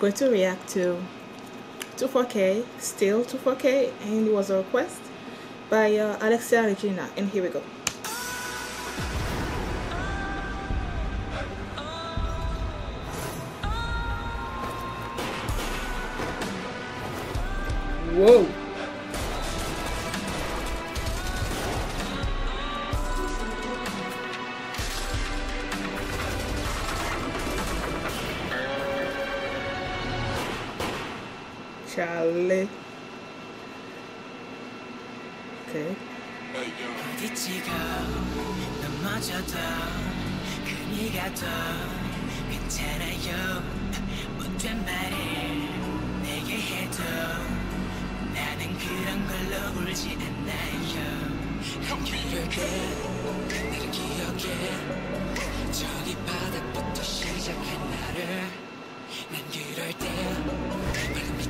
going to react to 24K, still 24K, and it was a request by uh, Alexia Regina, and here we go. Whoa. 해도 나는 그런 걸로 울지 그럴 때 나를 기억해 저기 바닥부터 시작한 나를 난 그럴 때 바로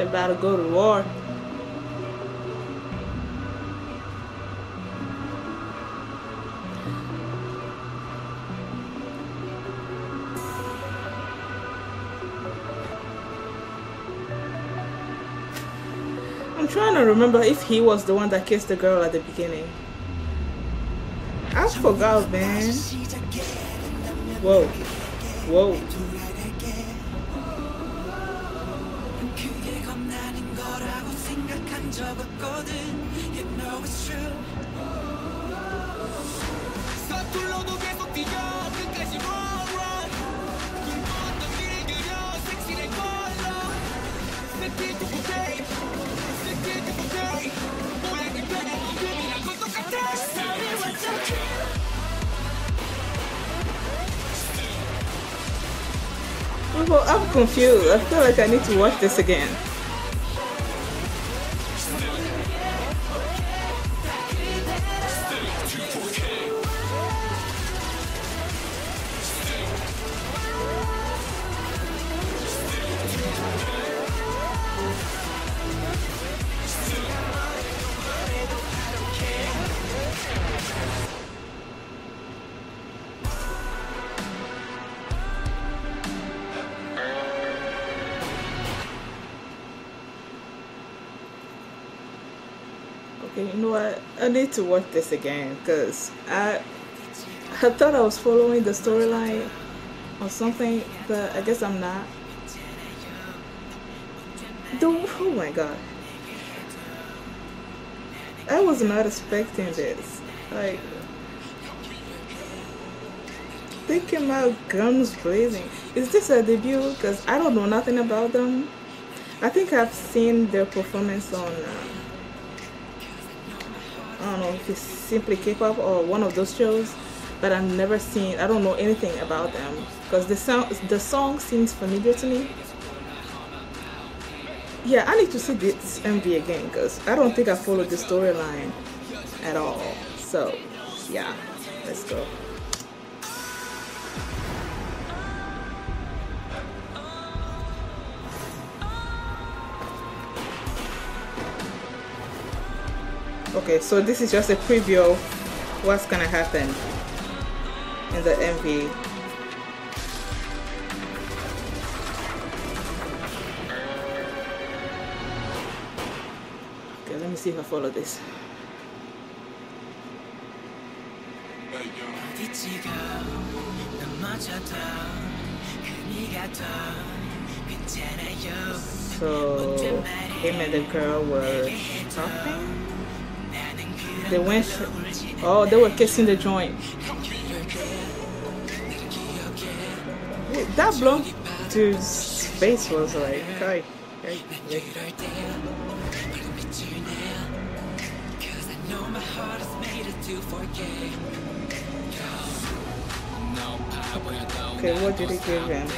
They're about to go to war. I'm trying to remember if he was the one that kissed the girl at the beginning. I forgot, man. Whoa. Whoa. I'm confused. I feel like I need to watch this again. Okay, you know what? I need to watch this again because I I thought I was following the storyline or something, but I guess I'm not. oh my god. I was not expecting this. Like they came out guns blazing. Is this a debut? Because I don't know nothing about them. I think I've seen their performance on. Uh, I don't know if it's simply K-pop or one of those shows, but I've never seen. I don't know anything about them because the song the song seems familiar to me. Yeah, I need to see this MV again because I don't think I followed the storyline at all. So, yeah, let's go. Okay, so this is just a preview of what's gonna happen in the MV. Okay, let me see if I follow this. So him and the girl were talking they went. Oh, they were kissing the joint. That blonde dude's face was like, "Okay. Okay, what did he give him?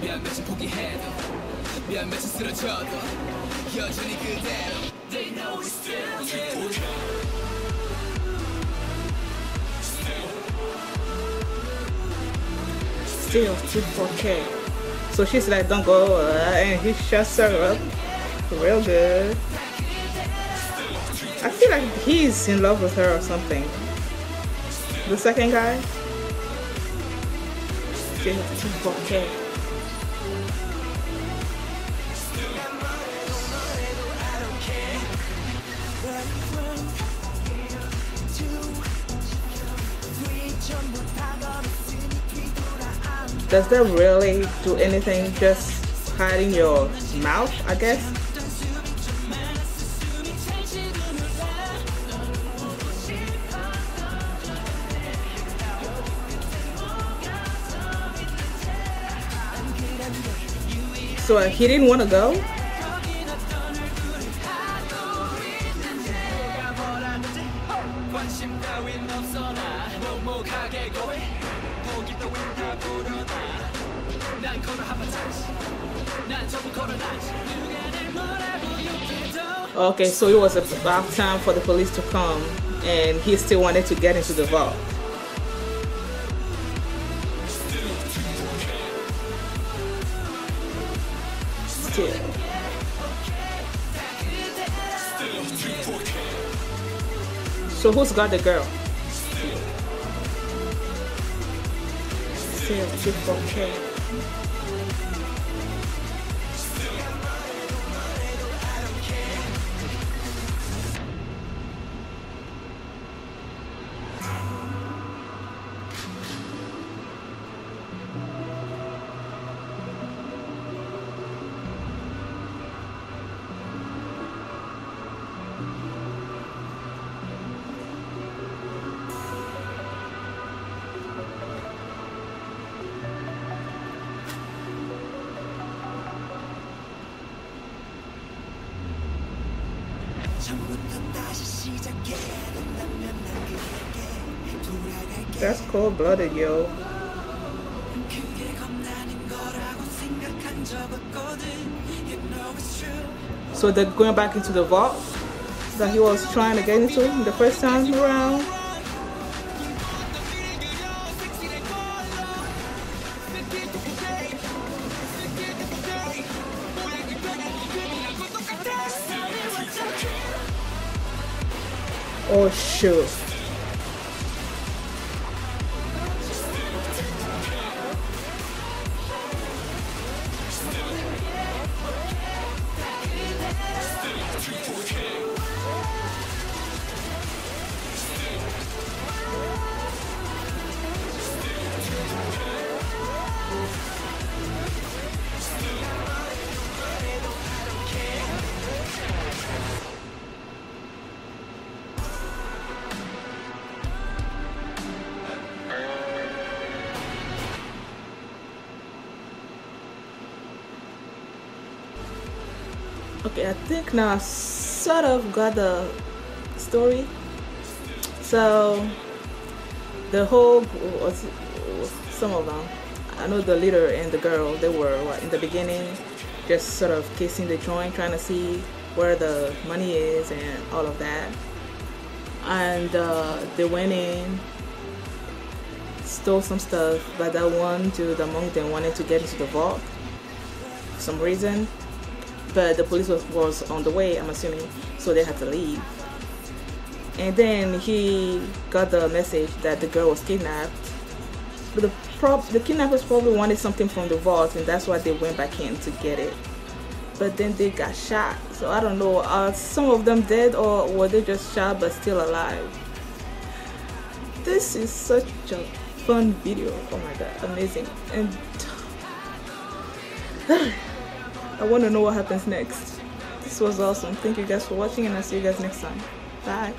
몇 며칠 포기해도 몇 며칠 쓰러져도 여전히 그대로 They know it's still you Still 2 So she's like, "Don't go," uh, and he shuts her up real good. I feel like he's in love with her or something. The second guy. Still Does that really do anything? Just hiding your mouth, I guess? So uh, he didn't want to go? Okay, so it was about time for the police to come, and he still wanted to get into the vault. Still. So who's got the girl? Still, still okay. 처 You cold blooded, yo. So they're going back into the vault that he was trying to get into the first time around. Oh Okay, I think now I sort of got the story. So the whole was some of them. I know the leader and the girl. They were what, in the beginning, just sort of kissing the joint, trying to see where the money is and all of that. And uh, they went in, stole some stuff, but that one dude among them wanted to get into the vault for some reason. But the police was, was on the way, I'm assuming, so they had to leave. And then he got the message that the girl was kidnapped. But the prob- the kidnappers probably wanted something from the vault, and that's why they went back in to get it. But then they got shot. So I don't know, are some of them dead or were they just shot but still alive? This is such a fun video. Oh my god, amazing. And I want to know what happens next. This was awesome. Thank you guys for watching and I'll see you guys next time. Bye.